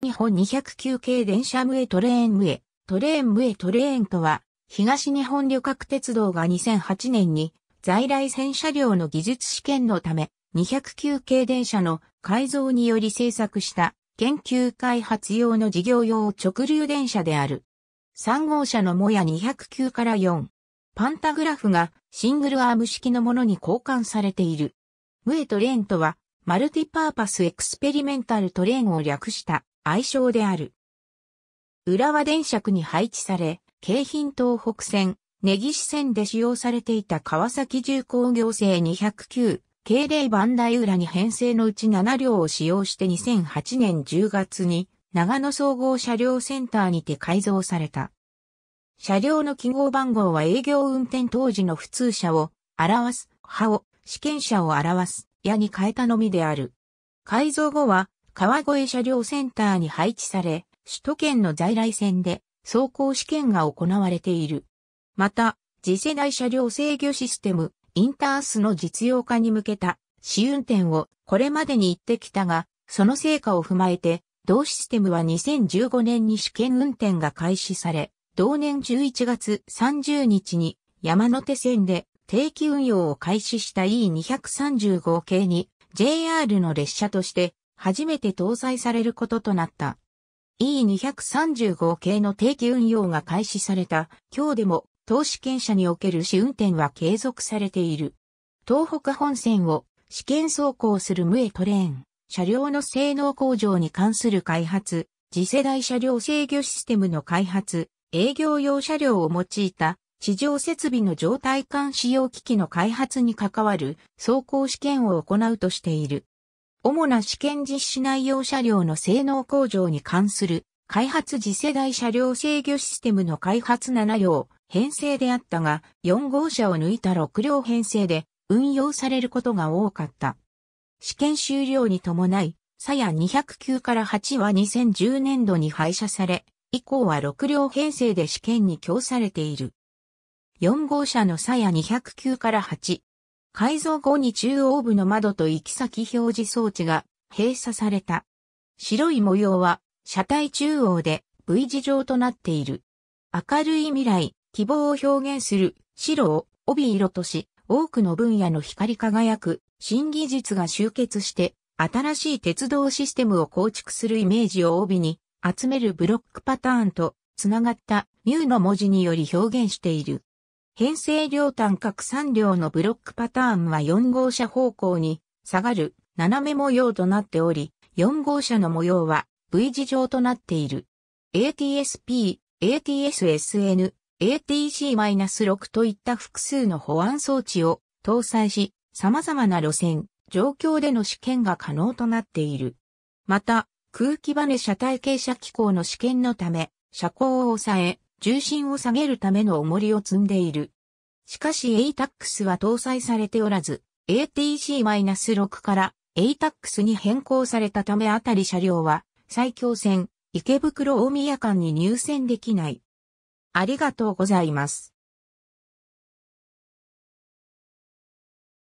日本209系電車ムエトレーンムエ、トレーンムエトレーンとは、東日本旅客鉄道が2008年に在来線車両の技術試験のため209系電車の改造により製作した研究開発用の事業用直流電車である。3号車のモヤ209から4。パンタグラフがシングルアーム式のものに交換されている。ムエトレーンとはマルティパーパスエクスペリメンタルトレーンを略した愛称である。浦和電車区に配置され、京浜東北線、根岸線で使用されていた川崎重工業製209京霊番台裏に編成のうち7両を使用して2008年10月に長野総合車両センターにて改造された。車両の記号番号は営業運転当時の普通車を表す、派を試験車を表す、矢に変えたのみである。改造後は川越車両センターに配置され、首都圏の在来線で走行試験が行われている。また、次世代車両制御システムインタースの実用化に向けた試運転をこれまでに言ってきたが、その成果を踏まえて、同システムは2015年に試験運転が開始され、同年11月30日に山手線で定期運用を開始した E235 系に JR の列車として初めて搭載されることとなった。E235 系の定期運用が開始された今日でも当試験車における試運転は継続されている。東北本線を試験走行するムエトレーン、車両の性能向上に関する開発、次世代車両制御システムの開発、営業用車両を用いた地上設備の状態監視用機器の開発に関わる走行試験を行うとしている。主な試験実施内容車両の性能向上に関する開発次世代車両制御システムの開発7両、編成であったが、4号車を抜いた6両編成で運用されることが多かった。試験終了に伴い、サヤ209から8は2010年度に廃車され、以降は6両編成で試験に供されている。4号車のサヤ209から8。改造後に中央部の窓と行き先表示装置が閉鎖された。白い模様は車体中央で V 字状となっている。明るい未来、希望を表現する白を帯色とし、多くの分野の光り輝く新技術が集結して新しい鉄道システムを構築するイメージを帯に集めるブロックパターンとつながったミューの文字により表現している。編成両端各3両のブロックパターンは4号車方向に下がる斜め模様となっており、4号車の模様は V 字状となっている。ATSP、ATSSN、ATC-6 といった複数の保安装置を搭載し、様々な路線、状況での試験が可能となっている。また、空気バネ車体傾斜機構の試験のため、車高を抑え、重心を下げるための重りを積んでいる。しかし ATAX は搭載されておらず、ATC-6 から ATAX に変更されたためあたり車両は、最強線、池袋大宮間に入線できない。ありがとうございます。